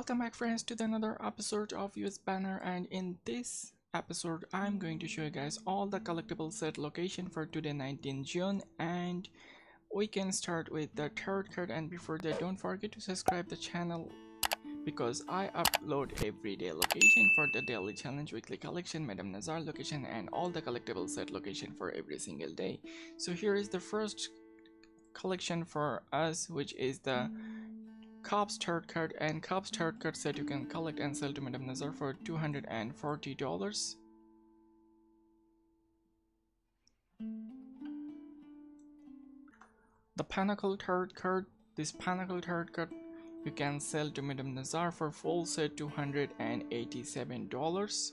Welcome back friends to another episode of US Banner. And in this episode I'm going to show you guys all the collectible set location for today 19 June. And we can start with the tarot card. And before that don't forget to subscribe the channel because I upload everyday location for the daily challenge weekly collection Madame Nazar location and all the collectible set location for every single day. So here is the first collection for us which is the Cups tarot card and Cups tarot card set you can collect and sell to Madame Nazar for $240. The Pentacle tarot card, this Pentacle tarot card you can sell to Madame Nazar for full set $287.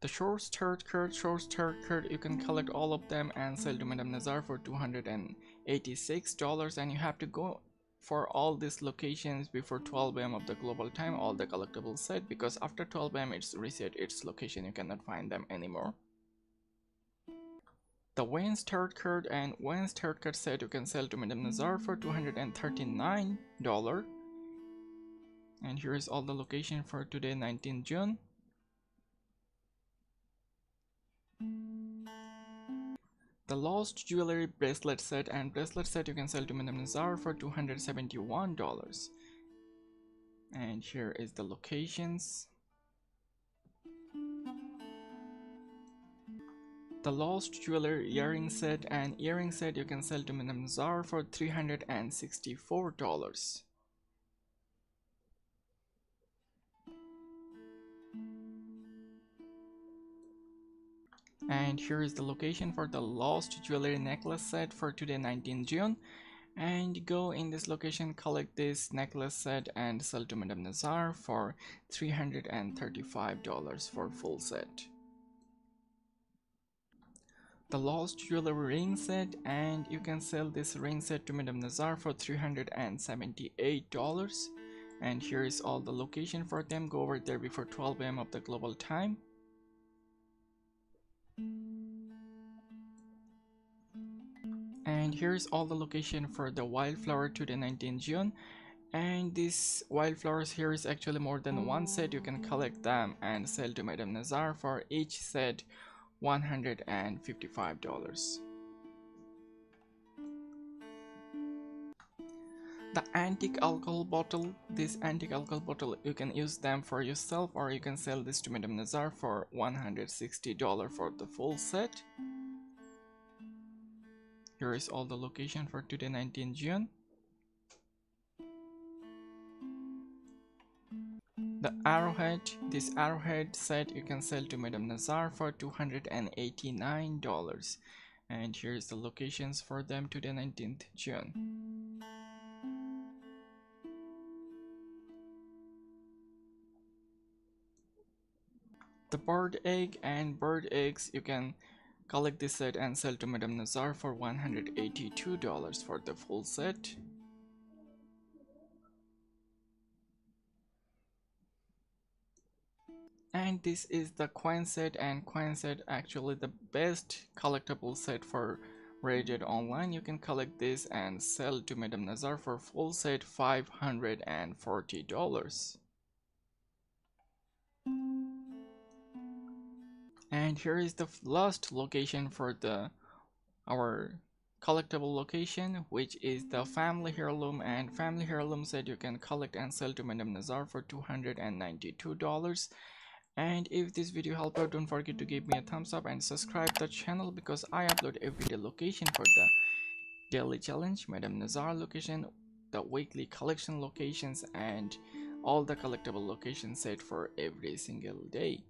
The Swords tarot card, Swords tarot card, you can collect all of them and sell to Madame Nazar for $286 and you have to go for all these locations before 12 am of the global time all the collectibles set because after 12 am it's reset its location. You cannot find them anymore. The Wands tarot card and Wands tarot card set you can sell to Madame Nazar for $239 and here is all the location for today 19 June Lost Jewelry bracelet set and bracelet set you can sell to Madame Nazar for $271. And here is the locations. The Lost Jewelry earring set and earring set you can sell to Madame Nazar for $364. And here is the location for the lost jewelry necklace set for today 19 June. And go in this location collect this necklace set and sell to Madame Nazar for $335 for full set. The lost jewelry ring set and you can sell this ring set to Madame Nazar for $378 and here is all the location for them. Go over there before 12 am of the global time and here's all the location for the wildflower to the 19th June. And these wildflowers here is actually more than one set. You can collect them and sell to Madame Nazar for each set $155 the antique alcohol bottle. This antique alcohol bottle you can use them for yourself or you can sell this to Madame Nazar for $160 for the full set. Here is all the location for today 19 June. The arrowhead this arrowhead set you can sell to Madame Nazar for $289 and here's the locations for them to the 19th June the bird egg and bird eggs you can Collect this set and sell to Madame Nazar for $182 for the full set. And this is the coin set and coin set actually the best collectible set for Red Dead Online. You can collect this and sell to Madame Nazar for full set $540 and here is the last location for the our collectible location which is the family heirloom. And family heirloom set you can collect and sell to Madame Nazar for $292 and if this video helped out don't forget to give me a thumbs up and subscribe the channel because I upload everyday location for the daily challenge Madame Nazar location the weekly collection locations and all the collectible locations set for every single day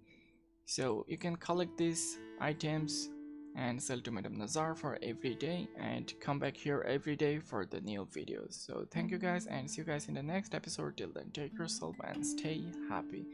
so you can collect these items and sell to Madame Nazar for every day and come back here every day for the new videos. So thank you guys and see you guys in the next episode. Till then take yourself and stay happy.